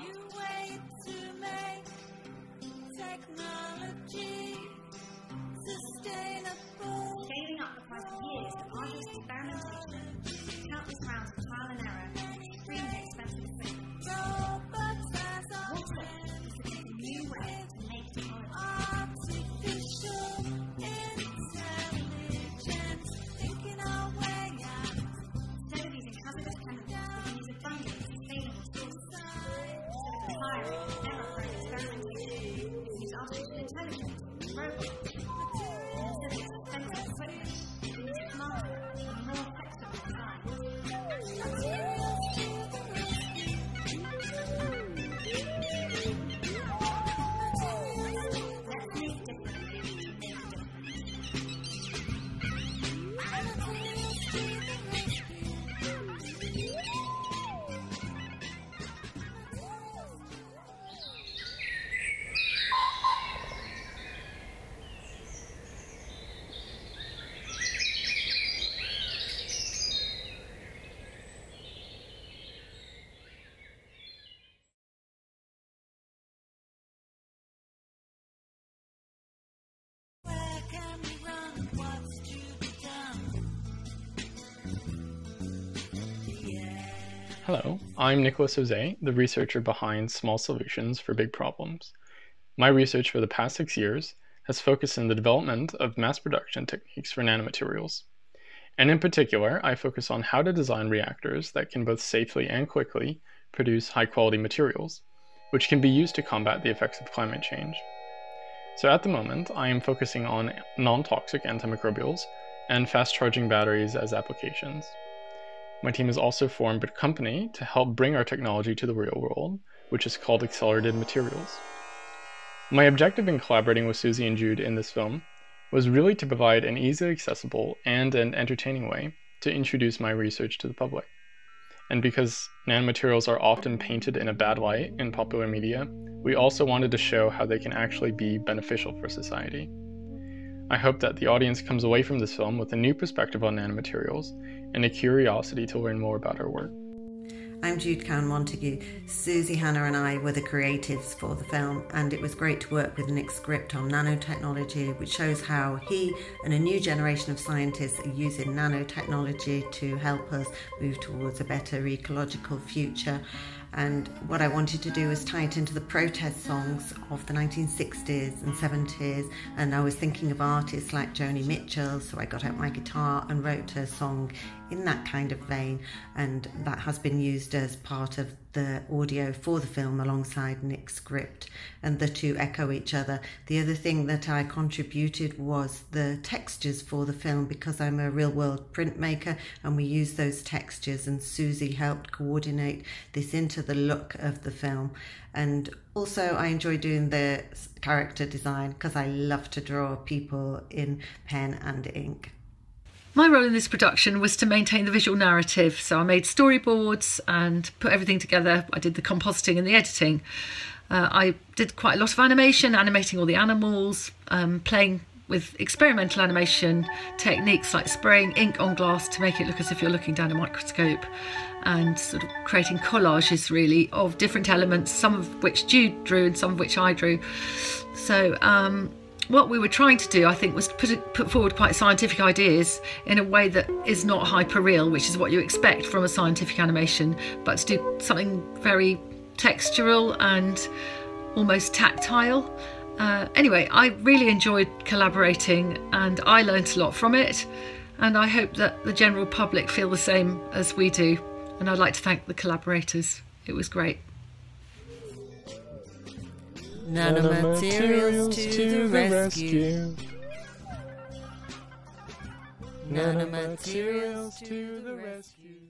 You wait to make technology Instead Hello, I'm Nicholas Jose, the researcher behind Small Solutions for Big Problems. My research for the past six years has focused on the development of mass production techniques for nanomaterials. And in particular, I focus on how to design reactors that can both safely and quickly produce high quality materials, which can be used to combat the effects of climate change. So at the moment, I am focusing on non toxic antimicrobials and fast charging batteries as applications. My team has also formed a company to help bring our technology to the real world, which is called Accelerated Materials. My objective in collaborating with Susie and Jude in this film was really to provide an easily accessible and an entertaining way to introduce my research to the public. And because nanomaterials are often painted in a bad light in popular media, we also wanted to show how they can actually be beneficial for society. I hope that the audience comes away from this film with a new perspective on nanomaterials and a curiosity to learn more about our work. I'm Jude Cowan Montague. Susie, Hannah, and I were the creatives for the film, and it was great to work with Nick's Script on nanotechnology, which shows how he and a new generation of scientists are using nanotechnology to help us move towards a better ecological future. And what I wanted to do was tie it into the protest songs of the 1960s and 70s. And I was thinking of artists like Joni Mitchell, so I got out my guitar and wrote a song in that kind of vein. And that has been used as part of the audio for the film alongside Nick's script. And the two echo each other. The other thing that I contributed was the textures for the film because I'm a real world printmaker and we use those textures. And Susie helped coordinate this into the look of the film. And also, I enjoy doing the character design because I love to draw people in pen and ink. My role in this production was to maintain the visual narrative. So I made storyboards and put everything together. I did the compositing and the editing. Uh, I did quite a lot of animation, animating all the animals, um, playing with experimental animation techniques like spraying ink on glass to make it look as if you're looking down a microscope and sort of creating collages really of different elements, some of which Jude drew and some of which I drew. So um, what we were trying to do, I think, was put, put forward quite scientific ideas in a way that is not hyper real, which is what you expect from a scientific animation, but to do something very textural and almost tactile. Uh, anyway, I really enjoyed collaborating and I learnt a lot from it. And I hope that the general public feel the same as we do. And I'd like to thank the collaborators. It was great. Nanomaterials to the rescue. Nanomaterials to the rescue.